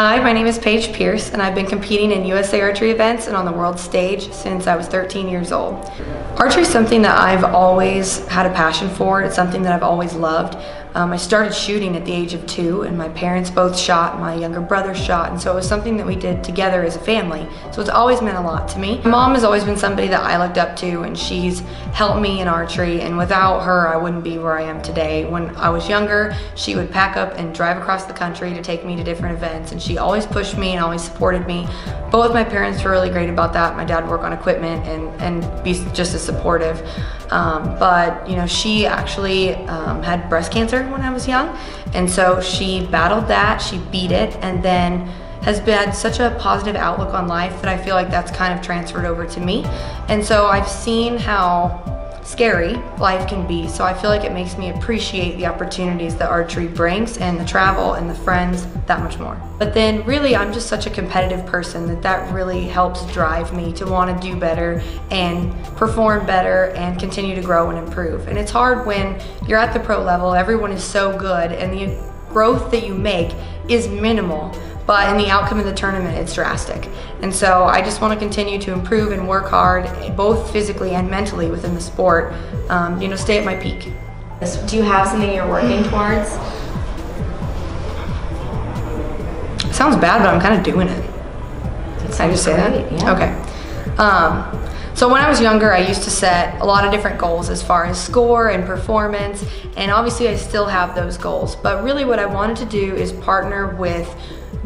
Hi, my name is Paige Pearce, and I've been competing in USA Archery events and on the world stage since I was 13 years old. Archery is something that I've always had a passion for. It's something that I've always loved. Um, I started shooting at the age of two, and my parents both shot, my younger brother shot, and so it was something that we did together as a family. So it's always meant a lot to me. My mom has always been somebody that I looked up to, and she's helped me in archery, and without her, I wouldn't be where I am today. When I was younger, she would pack up and drive across the country to take me to different events, and she always pushed me and always supported me. Both my parents were really great about that. My dad would work on equipment and, and be just as supportive. Um, but, you know, she actually um, had breast cancer when I was young. And so she battled that, she beat it, and then has had such a positive outlook on life that I feel like that's kind of transferred over to me. And so I've seen how scary life can be. So I feel like it makes me appreciate the opportunities that archery brings and the travel and the friends that much more. But then really I'm just such a competitive person that that really helps drive me to want to do better and perform better and continue to grow and improve. And it's hard when you're at the pro level, everyone is so good and the growth that you make is minimal but in the outcome of the tournament, it's drastic. And so I just want to continue to improve and work hard, both physically and mentally within the sport, um, you know, stay at my peak. Do you have something you're working towards? sounds bad, but I'm kind of doing it. Can I just say great, that? yeah. Okay. Um, so when I was younger, I used to set a lot of different goals as far as score and performance, and obviously I still have those goals. But really what I wanted to do is partner with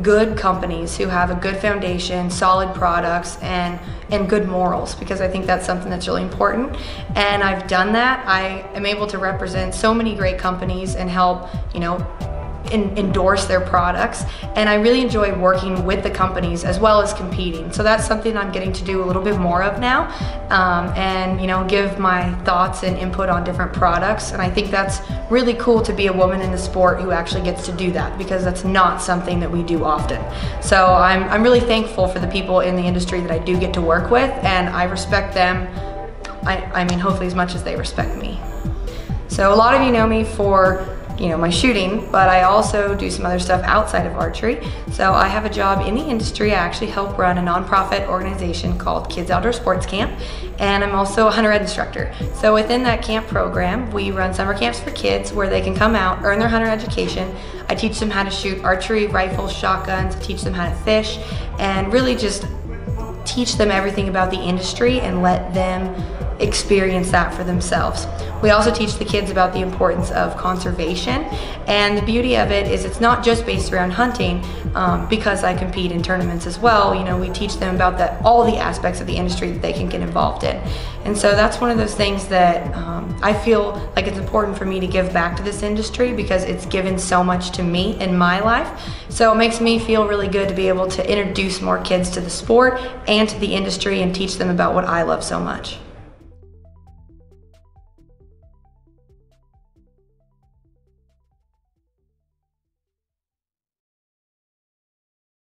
good companies who have a good foundation, solid products, and and good morals because I think that's something that's really important. And I've done that. I am able to represent so many great companies and help, you know, in, endorse their products and I really enjoy working with the companies as well as competing. So that's something I'm getting to do a little bit more of now um, and you know give my thoughts and input on different products and I think that's really cool to be a woman in the sport who actually gets to do that because that's not something that we do often. So I'm, I'm really thankful for the people in the industry that I do get to work with and I respect them I, I mean hopefully as much as they respect me. So a lot of you know me for you know, my shooting, but I also do some other stuff outside of archery. So I have a job in the industry. I actually help run a nonprofit organization called Kids Outdoor Sports Camp, and I'm also a hunter ed instructor. So within that camp program, we run summer camps for kids where they can come out, earn their hunter education. I teach them how to shoot archery, rifles, shotguns, teach them how to fish, and really just teach them everything about the industry and let them experience that for themselves. We also teach the kids about the importance of conservation and the beauty of it is it's not just based around hunting um, because I compete in tournaments as well. You know, we teach them about the, all the aspects of the industry that they can get involved in. And so that's one of those things that um, I feel like it's important for me to give back to this industry because it's given so much to me in my life. So it makes me feel really good to be able to introduce more kids to the sport and to the industry and teach them about what I love so much.